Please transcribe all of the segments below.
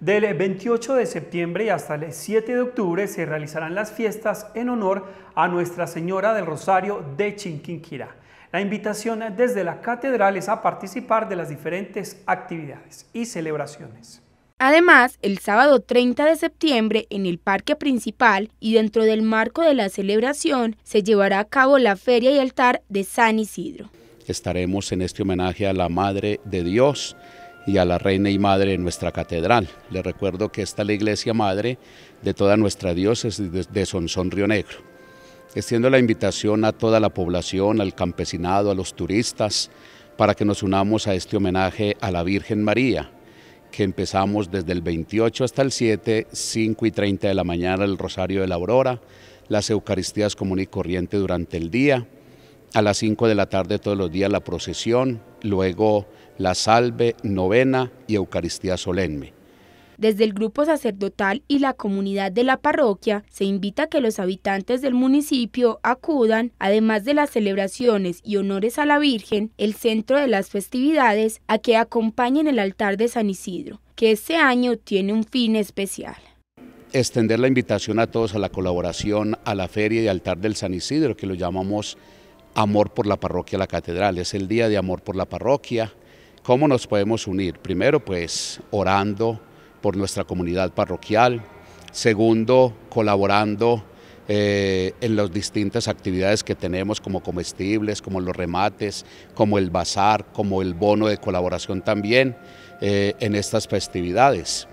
Del 28 de septiembre y hasta el 7 de octubre se realizarán las fiestas en honor a Nuestra Señora del Rosario de Chinquinquirá. La invitación desde la catedral es a participar de las diferentes actividades y celebraciones. Además, el sábado 30 de septiembre en el parque principal y dentro del marco de la celebración se llevará a cabo la feria y altar de San Isidro. Estaremos en este homenaje a la Madre de Dios y a la Reina y Madre de nuestra catedral. Les recuerdo que esta es la iglesia madre de toda nuestra diócesis de Sonsón Río Negro. Extiendo la invitación a toda la población, al campesinado, a los turistas, para que nos unamos a este homenaje a la Virgen María, que empezamos desde el 28 hasta el 7, 5 y 30 de la mañana el Rosario de la Aurora, las Eucaristías común y corriente durante el día, a las 5 de la tarde todos los días la procesión, luego la salve, novena y Eucaristía solemne. Desde el grupo sacerdotal y la comunidad de la parroquia se invita a que los habitantes del municipio acudan, además de las celebraciones y honores a la Virgen, el centro de las festividades, a que acompañen el altar de San Isidro, que este año tiene un fin especial extender la invitación a todos a la colaboración a la feria y altar del San Isidro, que lo llamamos Amor por la Parroquia La Catedral. Es el día de Amor por la Parroquia. ¿Cómo nos podemos unir? Primero, pues orando por nuestra comunidad parroquial. Segundo, colaborando eh, en las distintas actividades que tenemos como comestibles, como los remates, como el bazar, como el bono de colaboración también eh, en estas festividades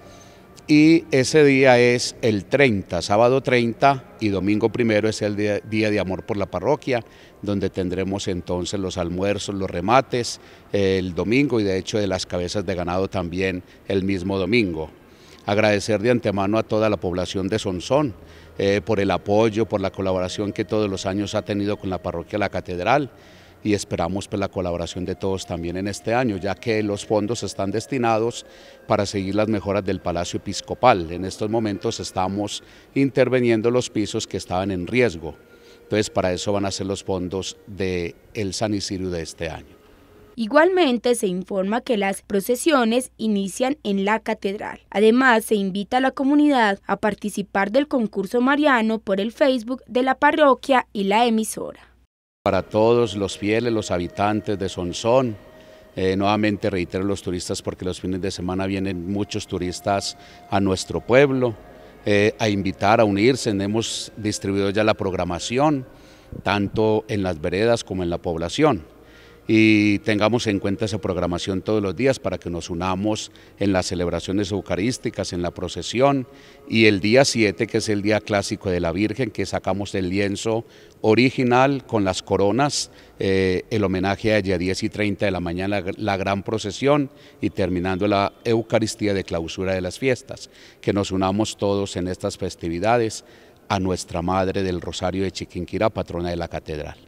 y ese día es el 30, sábado 30 y domingo primero es el día, de amor por la parroquia, donde tendremos entonces los almuerzos, los remates el domingo y de hecho de las cabezas de ganado también el mismo domingo. Agradecer de antemano a toda la población de Sonsón eh, por el apoyo, por la colaboración que todos los años ha tenido con la parroquia La Catedral y esperamos pues, la colaboración de todos también en este año, ya que los fondos están destinados para seguir las mejoras del Palacio Episcopal. En estos momentos estamos interviniendo los pisos que estaban en riesgo. Entonces, para eso van a ser los fondos del el San Isidro de este año. Igualmente se informa que las procesiones inician en la catedral. Además, se invita a la comunidad a participar del concurso mariano por el Facebook de la parroquia y la emisora. Para todos los fieles, los habitantes de Sonsón, eh, nuevamente reitero los turistas porque los fines de semana vienen muchos turistas a nuestro pueblo, eh, a invitar a unirse, hemos distribuido ya la programación, tanto en las veredas como en la población y tengamos en cuenta esa programación todos los días para que nos unamos en las celebraciones eucarísticas, en la procesión y el día 7 que es el día clásico de la Virgen que sacamos el lienzo original con las coronas, eh, el homenaje a ella 10 y 30 de la mañana, la, gran procesión y terminando la Eucaristía de clausura de las fiestas, que nos unamos todos en estas festividades a nuestra Madre del Rosario de Chiquinquirá, patrona de la Catedral.